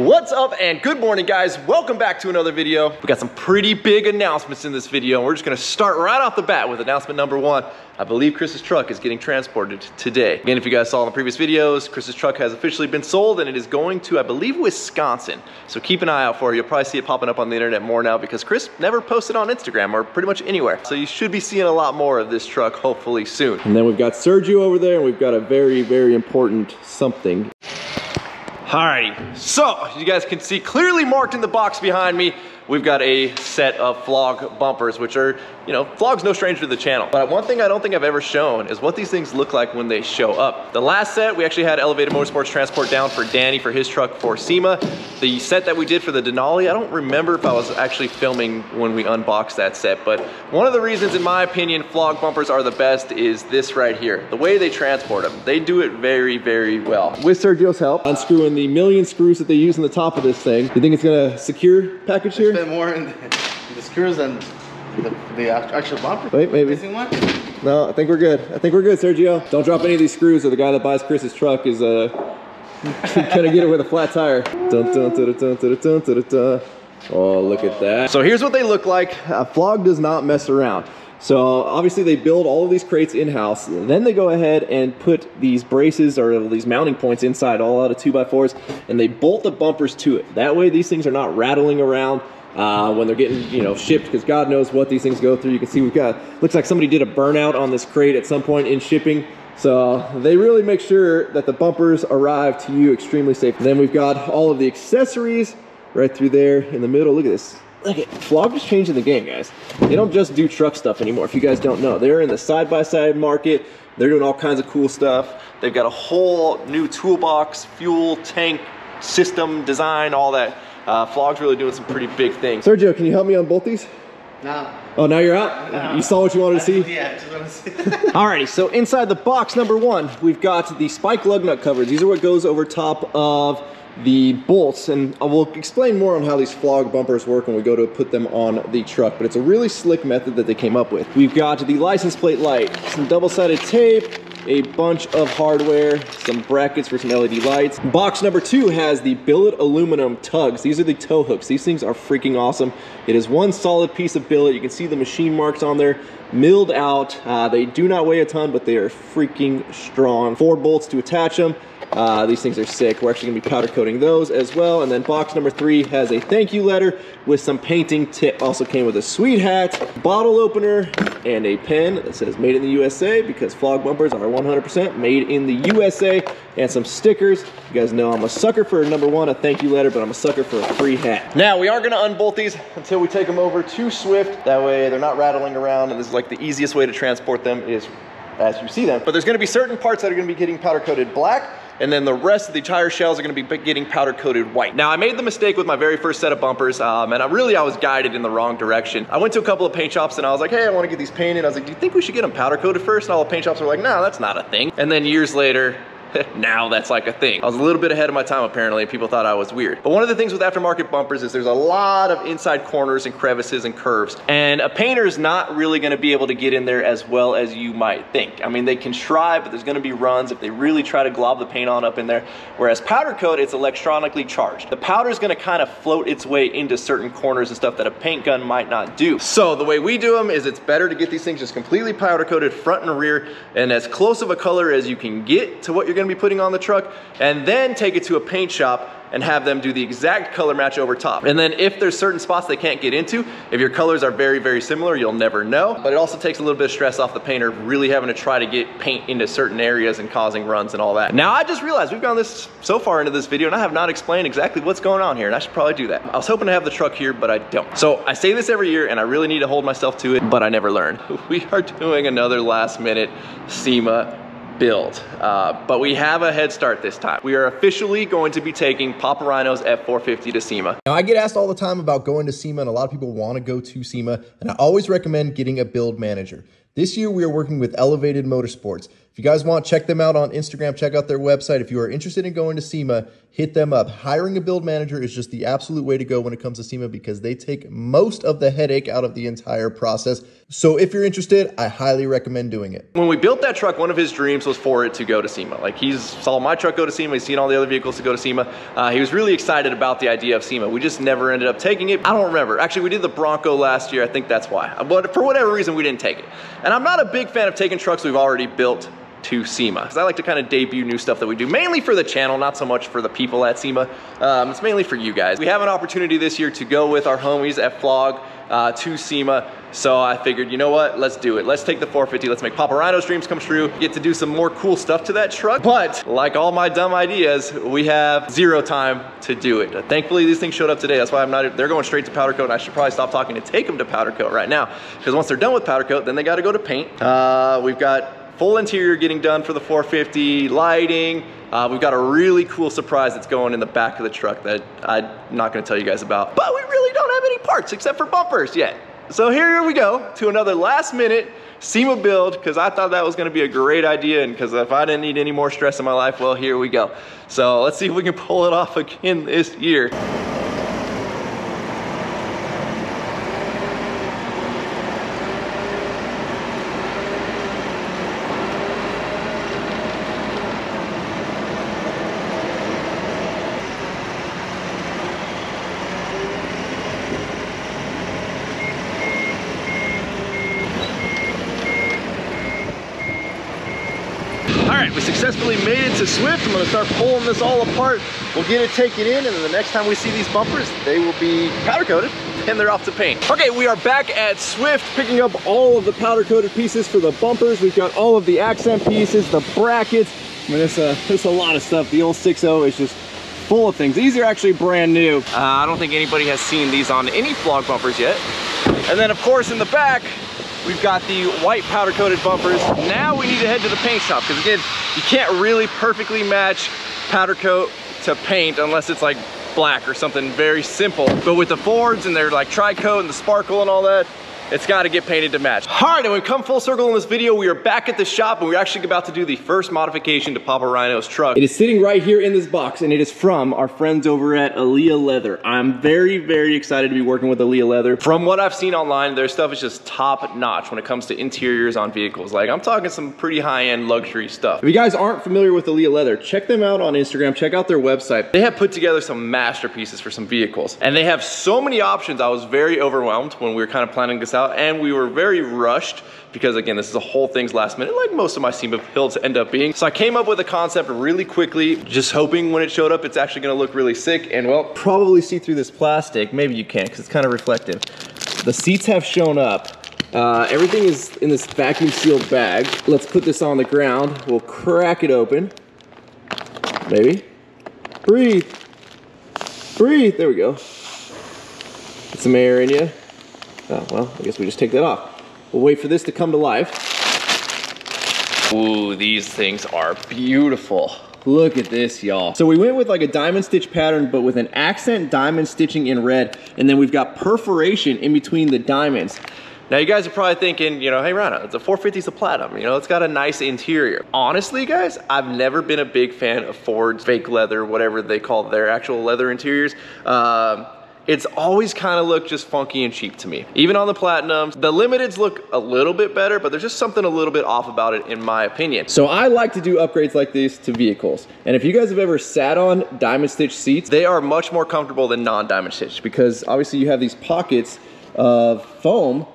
What's up and good morning guys. Welcome back to another video. We got some pretty big announcements in this video and we're just gonna start right off the bat with announcement number one. I believe Chris's truck is getting transported today. Again, if you guys saw in the previous videos, Chris's truck has officially been sold and it is going to, I believe, Wisconsin. So keep an eye out for it. You'll probably see it popping up on the internet more now because Chris never posted on Instagram or pretty much anywhere. So you should be seeing a lot more of this truck hopefully soon. And then we've got Sergio over there and we've got a very, very important something Alrighty, so you guys can see clearly marked in the box behind me, we've got a set of Phlog bumpers, which are, you know, Phlog's no stranger to the channel. But one thing I don't think I've ever shown is what these things look like when they show up. The last set, we actually had Elevated Motorsports transport down for Danny for his truck for SEMA. The set that we did for the Denali, I don't remember if I was actually filming when we unboxed that set, but one of the reasons, in my opinion, Phlog bumpers are the best is this right here. The way they transport them. They do it very, very well. With Sergio's help, unscrewing the million screws that they use on the top of this thing. You think it's gonna secure package here? bit more in the, the screws than the, the actual bumper. Wait, maybe. Missing one? No, I think we're good. I think we're good, Sergio. Don't drop any of these screws or the guy that buys Chris's truck is uh, gonna get it with a flat tire. Dun, dun, dun, dun, dun, dun, dun, dun. Oh, look at that. So here's what they look like. A Phlog does not mess around. So obviously they build all of these crates in-house. Then they go ahead and put these braces or these mounting points inside all out of 2x4s and they bolt the bumpers to it. That way these things are not rattling around uh, when they're getting you know shipped because God knows what these things go through. You can see we've got looks like somebody did a burnout on this crate at some point in shipping. So they really make sure that the bumpers arrive to you extremely safe. And then we've got all of the accessories right through there in the middle. Look at this. Look at Phlog is changing the game, guys. They don't just do truck stuff anymore. If you guys don't know, they're in the side-by-side -side market. They're doing all kinds of cool stuff. They've got a whole new toolbox, fuel tank system design, all that. Uh, Phlog's really doing some pretty big things. Sergio, can you help me on both these? No. Oh, now you're out? No. You saw what you wanted to see? Yeah, I just want to see. Alrighty, so inside the box, number one, we've got the spike lug nut covers. These are what goes over top of the bolts and I will explain more on how these Phlog bumpers work when we go to put them on the truck but it's a really slick method that they came up with we've got the license plate light some double-sided tape a bunch of hardware, some brackets for some LED lights. Box number two has the billet aluminum tugs. These are the tow hooks. These things are freaking awesome. It is one solid piece of billet. You can see the machine marks on there, milled out. Uh, they do not weigh a ton, but they are freaking strong. Four bolts to attach them. Uh, these things are sick. We're actually gonna be powder coating those as well. And then box number three has a thank you letter with some painting tip. Also came with a sweet hat, bottle opener, and a pen that says made in the USA because Phlog bumpers are 100% made in the USA and some stickers. You guys know I'm a sucker for number one, a thank you letter, but I'm a sucker for a free hat. Now we aren't gonna unbolt these until we take them over to Swift. That way they're not rattling around and this is like the easiest way to transport them is as you see them. But there's gonna be certain parts that are gonna be getting powder coated black and then the rest of the tire shells are gonna be getting powder coated white. Now I made the mistake with my very first set of bumpers um, and I really, I was guided in the wrong direction. I went to a couple of paint shops and I was like, hey, I wanna get these painted. I was like, do you think we should get them powder coated first? And all the paint shops were like, no, that's not a thing. And then years later, now that's like a thing. I was a little bit ahead of my time apparently and people thought I was weird. But one of the things with aftermarket bumpers is there's a lot of inside corners and crevices and curves. And a painter is not really gonna be able to get in there as well as you might think. I mean, they can try, but there's gonna be runs if they really try to glob the paint on up in there. Whereas powder coat, it's electronically charged. The powder is gonna kind of float its way into certain corners and stuff that a paint gun might not do. So the way we do them is it's better to get these things just completely powder coated front and rear and as close of a color as you can get to what you're gonna be putting on the truck and then take it to a paint shop and have them do the exact color match over top. And then if there's certain spots they can't get into, if your colors are very, very similar, you'll never know. But it also takes a little bit of stress off the painter really having to try to get paint into certain areas and causing runs and all that. Now I just realized we've gone this so far into this video and I have not explained exactly what's going on here and I should probably do that. I was hoping to have the truck here, but I don't. So I say this every year and I really need to hold myself to it, but I never learn. We are doing another last minute SEMA build. Uh, but we have a head start this time. We are officially going to be taking Papa Rhino's F450 to SEMA. Now I get asked all the time about going to SEMA and a lot of people want to go to SEMA and I always recommend getting a build manager. This year we are working with Elevated Motorsports. If you guys want, check them out on Instagram, check out their website. If you are interested in going to SEMA hit them up. Hiring a build manager is just the absolute way to go when it comes to SEMA because they take most of the headache out of the entire process. So if you're interested, I highly recommend doing it. When we built that truck, one of his dreams was for it to go to SEMA. Like he's saw my truck go to SEMA, he's seen all the other vehicles to go to SEMA. Uh, he was really excited about the idea of SEMA. We just never ended up taking it. I don't remember. Actually, we did the Bronco last year. I think that's why. But for whatever reason, we didn't take it. And I'm not a big fan of taking trucks we've already built to SEMA. Because I like to kind of debut new stuff that we do, mainly for the channel, not so much for the people at SEMA. Um, it's mainly for you guys. We have an opportunity this year to go with our homies at Phlog uh, to SEMA. So I figured, you know what, let's do it. Let's take the 450, let's make Papa Rhino's dreams come true, get to do some more cool stuff to that truck. But like all my dumb ideas, we have zero time to do it. Thankfully, these things showed up today. That's why I'm not, they're going straight to powder coat and I should probably stop talking to take them to powder coat right now. Because once they're done with powder coat, then they gotta go to paint. Uh, we've got full interior getting done for the 450, lighting. Uh, we've got a really cool surprise that's going in the back of the truck that I'm not gonna tell you guys about. But we really don't have any parts except for bumpers yet. So here we go to another last minute SEMA build because I thought that was gonna be a great idea and because if I didn't need any more stress in my life, well, here we go. So let's see if we can pull it off again this year. right, we successfully made it to Swift. I'm gonna start pulling this all apart. We'll get it taken in, and then the next time we see these bumpers, they will be powder coated and they're off to paint. Okay, we are back at Swift picking up all of the powder coated pieces for the bumpers. We've got all of the accent pieces, the brackets. I mean, it's a, it's a lot of stuff. The old 6.0 is just full of things. These are actually brand new. Uh, I don't think anybody has seen these on any Phlog bumpers yet. And then of course in the back, We've got the white powder coated bumpers. Now we need to head to the paint shop because again, you can't really perfectly match powder coat to paint unless it's like black or something very simple. But with the Fords and their like tri-coat and the sparkle and all that, it's got to get painted to match. All right, and we've come full circle in this video. We are back at the shop and we're actually about to do the first modification to Papa Rhino's truck. It is sitting right here in this box and it is from our friends over at Alea Leather. I'm very, very excited to be working with Alea Leather. From what I've seen online, their stuff is just top notch when it comes to interiors on vehicles. Like I'm talking some pretty high-end luxury stuff. If you guys aren't familiar with Alea Leather, check them out on Instagram, check out their website. They have put together some masterpieces for some vehicles and they have so many options. I was very overwhelmed when we were kind of planning this out out and we were very rushed because again, this is a whole thing's last minute, like most of my SEMA builds end up being. So I came up with a concept really quickly, just hoping when it showed up, it's actually gonna look really sick and well, probably see through this plastic. Maybe you can, because it's kind of reflective. The seats have shown up. Uh, everything is in this vacuum sealed bag. Let's put this on the ground. We'll crack it open. Maybe. Breathe. Breathe. There we go. Get some air in you. Oh, well, I guess we just take that off. We'll wait for this to come to life. Ooh, these things are beautiful. Look at this, y'all. So we went with like a diamond stitch pattern, but with an accent diamond stitching in red, and then we've got perforation in between the diamonds. Now you guys are probably thinking, you know, hey Ryno, the 450 is a platinum, you know, it's got a nice interior. Honestly, guys, I've never been a big fan of Ford's fake leather, whatever they call their actual leather interiors. Um, it's always kind of looked just funky and cheap to me. Even on the Platinums, the Limiteds look a little bit better, but there's just something a little bit off about it in my opinion. So I like to do upgrades like these to vehicles. And if you guys have ever sat on diamond stitch seats, they are much more comfortable than non-diamond stitch because obviously you have these pockets of foam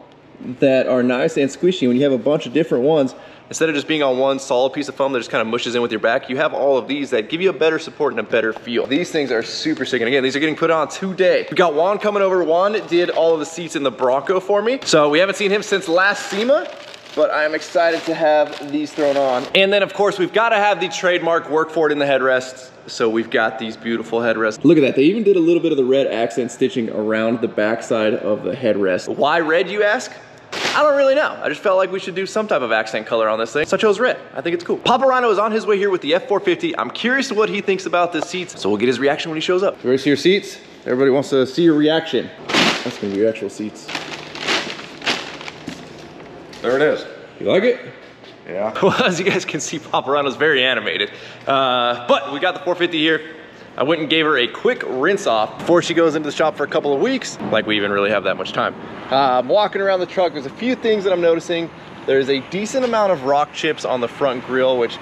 that are nice and squishy. When you have a bunch of different ones, Instead of just being on one solid piece of foam that just kind of mushes in with your back, you have all of these that give you a better support and a better feel. These things are super sick. And again, these are getting put on today. We got Juan coming over. Juan did all of the seats in the Bronco for me. So we haven't seen him since last SEMA but I'm excited to have these thrown on. And then of course, we've got to have the trademark work for it in the headrests. So we've got these beautiful headrests. Look at that, they even did a little bit of the red accent stitching around the backside of the headrest. Why red, you ask? I don't really know. I just felt like we should do some type of accent color on this thing. So I chose red. I think it's cool. Papa Rhino is on his way here with the F450. I'm curious what he thinks about the seats. So we'll get his reaction when he shows up. Ready to see your seats? Everybody wants to see your reaction. That's gonna be your actual seats. There it is. You like it? Yeah. Well, as you guys can see, Papa Rhino's very animated. Uh, but we got the 450 here. I went and gave her a quick rinse off before she goes into the shop for a couple of weeks, like we even really have that much time. Uh, I'm walking around the truck, there's a few things that I'm noticing. There's a decent amount of rock chips on the front grill, which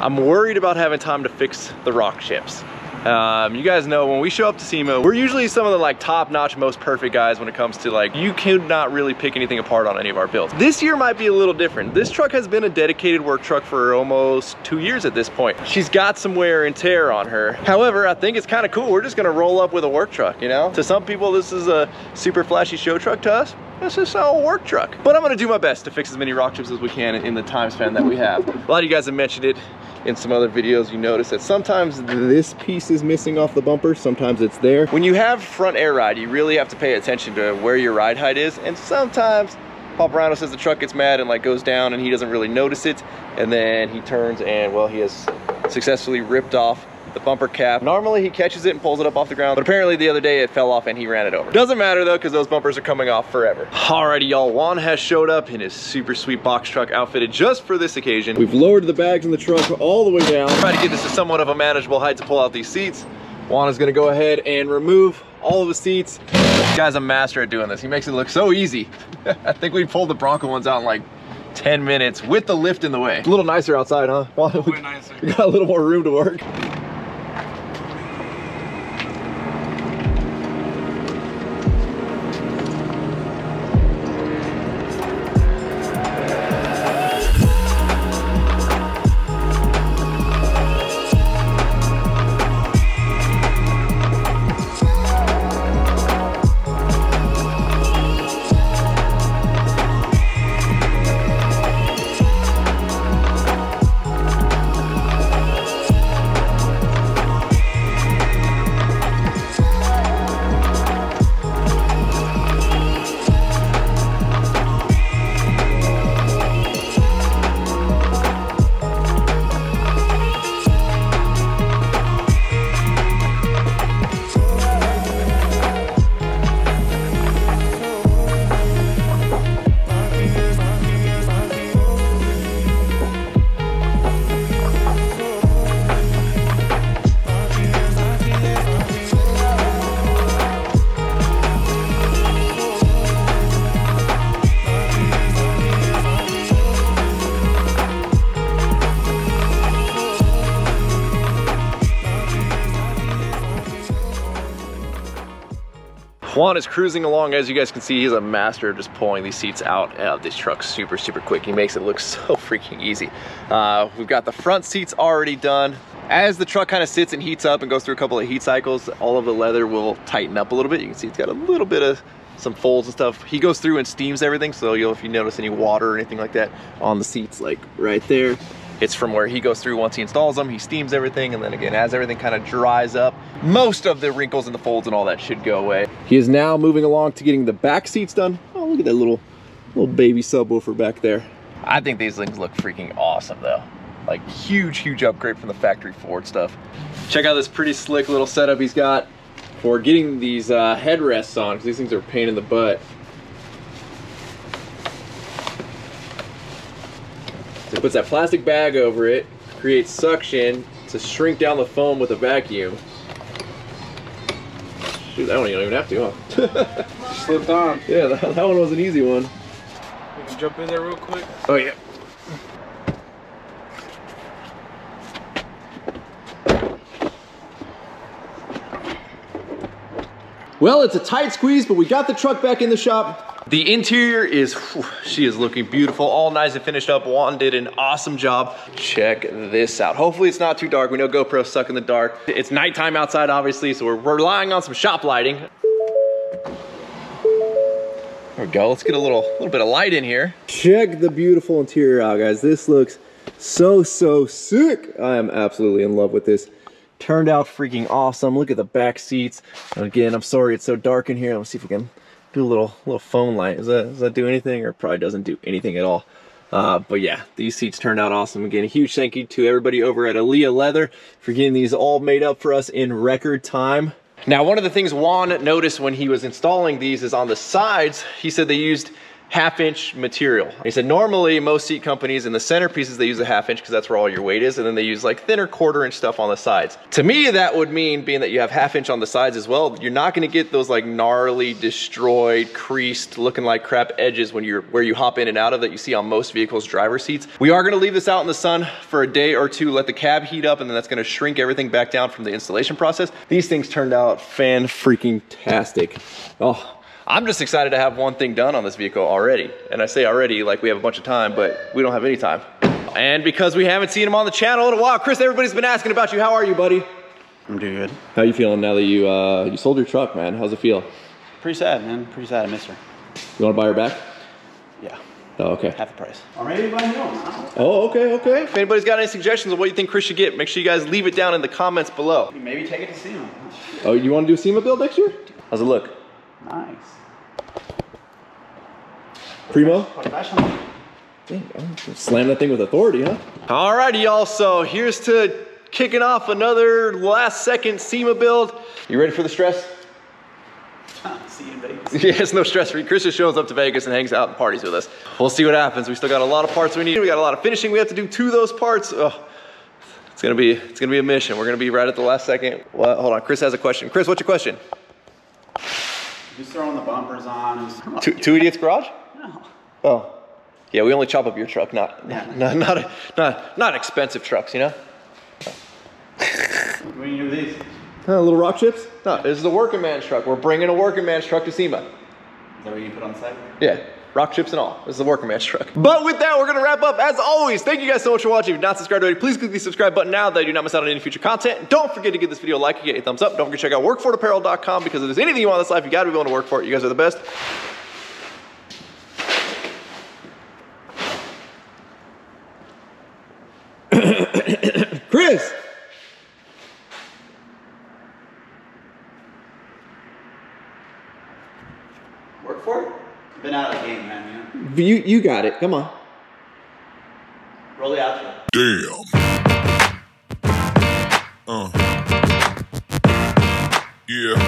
I'm worried about having time to fix the rock chips. Um, you guys know when we show up to SEMA, we're usually some of the like top notch, most perfect guys when it comes to like, you could not really pick anything apart on any of our builds. This year might be a little different. This truck has been a dedicated work truck for almost two years at this point. She's got some wear and tear on her. However, I think it's kind of cool. We're just gonna roll up with a work truck, you know? To some people, this is a super flashy show truck to us. This is a work truck. But I'm gonna do my best to fix as many rock chips as we can in the time span that we have. A lot of you guys have mentioned it in some other videos, you notice that sometimes this piece is missing off the bumper, sometimes it's there. When you have front air ride, you really have to pay attention to where your ride height is, and sometimes Paul Paparano says the truck gets mad and like goes down and he doesn't really notice it, and then he turns and well, he has successfully ripped off the bumper cap. Normally he catches it and pulls it up off the ground, but apparently the other day it fell off and he ran it over. Doesn't matter though, because those bumpers are coming off forever. Alrighty y'all, Juan has showed up in his super sweet box truck outfitted just for this occasion. We've lowered the bags in the truck all the way down. Try to get this to somewhat of a manageable height to pull out these seats. Juan is gonna go ahead and remove all of the seats. This guy's a master at doing this. He makes it look so easy. I think we pulled the Bronco ones out in like 10 minutes with the lift in the way. A little nicer outside, huh? Way nicer. We got a little more room to work. Juan is cruising along. As you guys can see, he's a master of just pulling these seats out of this truck super, super quick. He makes it look so freaking easy. Uh, we've got the front seats already done. As the truck kind of sits and heats up and goes through a couple of heat cycles, all of the leather will tighten up a little bit. You can see it's got a little bit of some folds and stuff. He goes through and steams everything, so you'll if you notice any water or anything like that on the seats, like right there, it's from where he goes through once he installs them, he steams everything, and then again, as everything kind of dries up, most of the wrinkles and the folds and all that should go away. He is now moving along to getting the back seats done. Oh, look at that little, little baby subwoofer back there. I think these things look freaking awesome though. Like huge, huge upgrade from the factory Ford stuff. Check out this pretty slick little setup he's got for getting these uh, headrests on, because these things are a pain in the butt. So it puts that plastic bag over it, creates suction to shrink down the foam with a vacuum. Shoot, that one you don't even have to, huh? Slipped on. yeah, that, that one was an easy one. We can jump in there real quick. Oh yeah. Well, it's a tight squeeze, but we got the truck back in the shop. The interior is, whew, she is looking beautiful, all nice and finished up. Juan did an awesome job. Check this out. Hopefully it's not too dark. We know GoPro suck in the dark. It's nighttime outside, obviously, so we're relying on some shop lighting. There we go. Let's get a little, little bit of light in here. Check the beautiful interior out, guys. This looks so, so sick. I am absolutely in love with this. Turned out freaking awesome. Look at the back seats. And again, I'm sorry it's so dark in here. Let's see if we can do a little, little phone light. Does that, does that do anything? Or probably doesn't do anything at all. Uh, but yeah, these seats turned out awesome. Again, a huge thank you to everybody over at Alea Leather for getting these all made up for us in record time. Now, one of the things Juan noticed when he was installing these is on the sides, he said they used half inch material. He said normally most seat companies in the centerpieces they use a half inch because that's where all your weight is and then they use like thinner quarter inch stuff on the sides. To me that would mean being that you have half inch on the sides as well, you're not gonna get those like gnarly, destroyed, creased, looking like crap edges when you're where you hop in and out of that you see on most vehicles driver seats. We are gonna leave this out in the sun for a day or two, let the cab heat up and then that's gonna shrink everything back down from the installation process. These things turned out fan freaking tastic. Oh, I'm just excited to have one thing done on this vehicle already. And I say already like we have a bunch of time, but we don't have any time. And because we haven't seen him on the channel in a while, Chris, everybody's been asking about you. How are you, buddy? I'm doing good. How you feeling now that you uh, you sold your truck, man? How's it feel? Pretty sad, man. Pretty sad. I miss her. You want to buy her back? Yeah, Oh, okay. half the price. Or maybe buy new one. Oh, okay, okay. If anybody's got any suggestions of what you think Chris should get, make sure you guys leave it down in the comments below. Maybe take it to see him. Oh, you want to do a SEMA build next year? How's it look? Nice. Primo? Professional. Slam that thing with authority, huh? Alrighty, y'all. So here's to kicking off another last second SEMA build. You ready for the stress? see you in Vegas. Yeah, it's no stress for free. Chris just shows up to Vegas and hangs out and parties with us. We'll see what happens. We still got a lot of parts we need. We got a lot of finishing we have to do to those parts. Oh, it's gonna be it's gonna be a mission. We're gonna be right at the last second. Well, hold on. Chris has a question. Chris, what's your question? Just throwing the bumpers on. And Two, two idiots garage? No. Oh, yeah. We only chop up your truck, not Yeah. not not not not expensive trucks, you know. What do you do with these? Is Uh, little rock chips? No, this is a working man's truck. We're bringing a working man's truck to SEMA. Is that what you put on the side? Yeah, rock chips and all. This is a working man's truck. But with that, we're gonna wrap up. As always, thank you guys so much for watching. If you're not subscribed already, please click the subscribe button now that you do not miss out on any future content. Don't forget to give this video a like and get a thumbs up. Don't forget to check out workforapparel.com because if there's anything you want in this life, you gotta be willing to work for it. You guys are the best. Chris! Work for it? Been out of the game, man. You, you got it. Come on. Yeah. Roll the outro. Damn. Uh. Yeah.